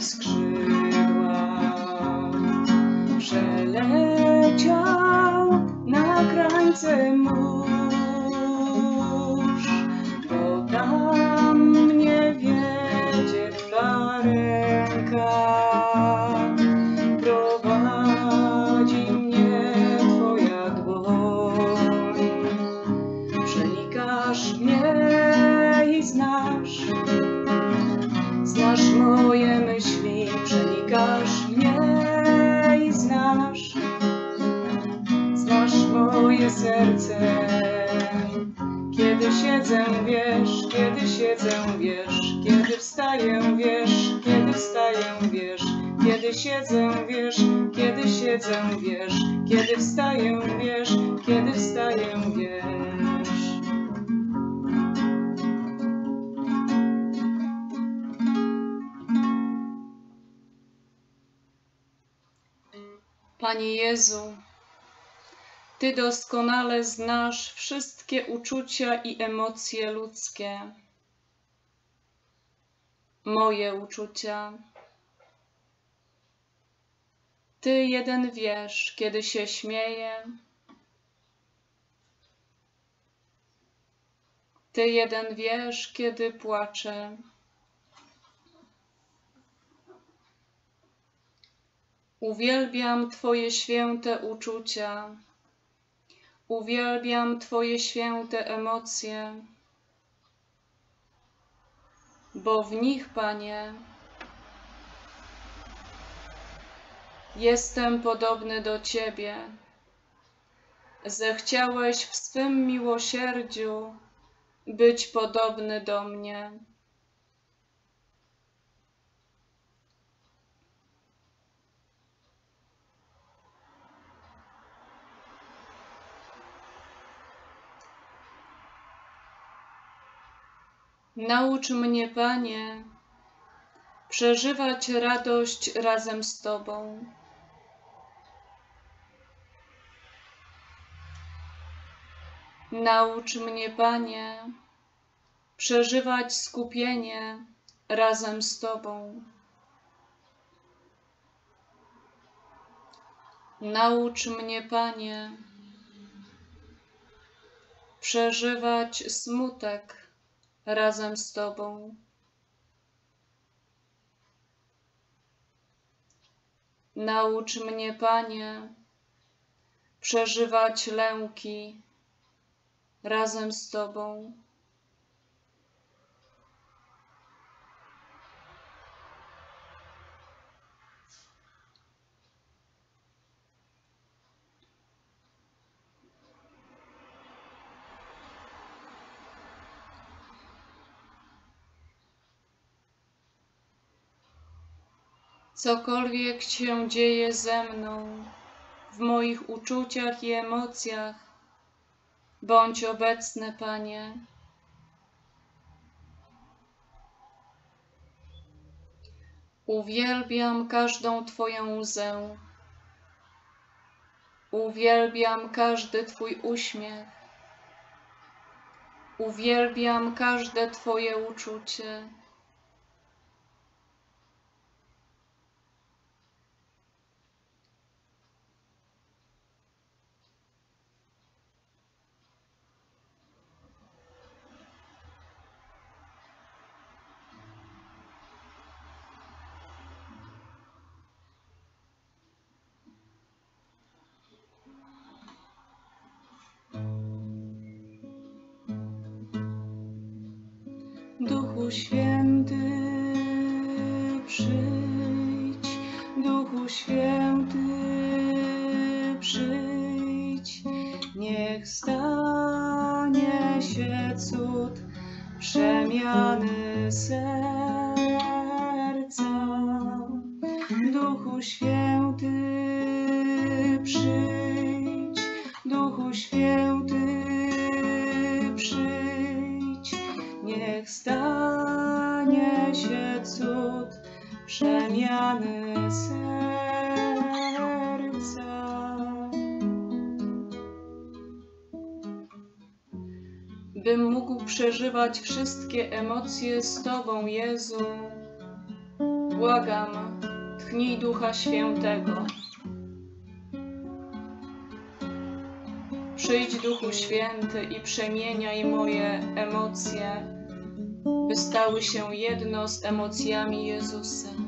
skrzydła. Przeleciał na krańce mórz, serce. Kiedy siedzę, wiesz, kiedy siedzę, wiesz, kiedy wstaję, wiesz, kiedy wstaję, wiesz, kiedy siedzę, wiesz, kiedy siedzę, wiesz, kiedy wstaję, wiesz, kiedy wstaję, wiesz. Panie Jezu, Ty doskonale znasz wszystkie uczucia i emocje ludzkie. Moje uczucia. Ty jeden wiesz, kiedy się śmieję. Ty jeden wiesz, kiedy płaczę. Uwielbiam Twoje święte uczucia. Uwielbiam Twoje święte emocje, bo w nich, Panie, jestem podobny do Ciebie. Zechciałeś w swym miłosierdziu być podobny do mnie. Naucz mnie, Panie, przeżywać radość razem z Tobą. Naucz mnie, Panie, przeżywać skupienie razem z Tobą. Naucz mnie, Panie, przeżywać smutek razem z Tobą. Naucz mnie, Panie, przeżywać lęki razem z Tobą. Cokolwiek się dzieje ze mną, w moich uczuciach i emocjach, bądź obecny, Panie. Uwielbiam każdą Twoją łzę. Uwielbiam każdy Twój uśmiech. Uwielbiam każde Twoje uczucie. Duchu Święty, przyjdź, Duchu Święty, przyjdź, niech stanie się cud przemiany serca. Duchu Święty, przyjdź, Duchu Święty, przyjdź, niech stanie przemiany serca. Bym mógł przeżywać wszystkie emocje z Tobą, Jezu, Błagam, tchnij Ducha Świętego. Przyjdź Duchu Święty i przemieniaj moje emocje, by stały się jedno z emocjami Jezusa.